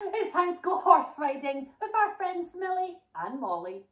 It's time to go horse riding with our friends Millie and Molly.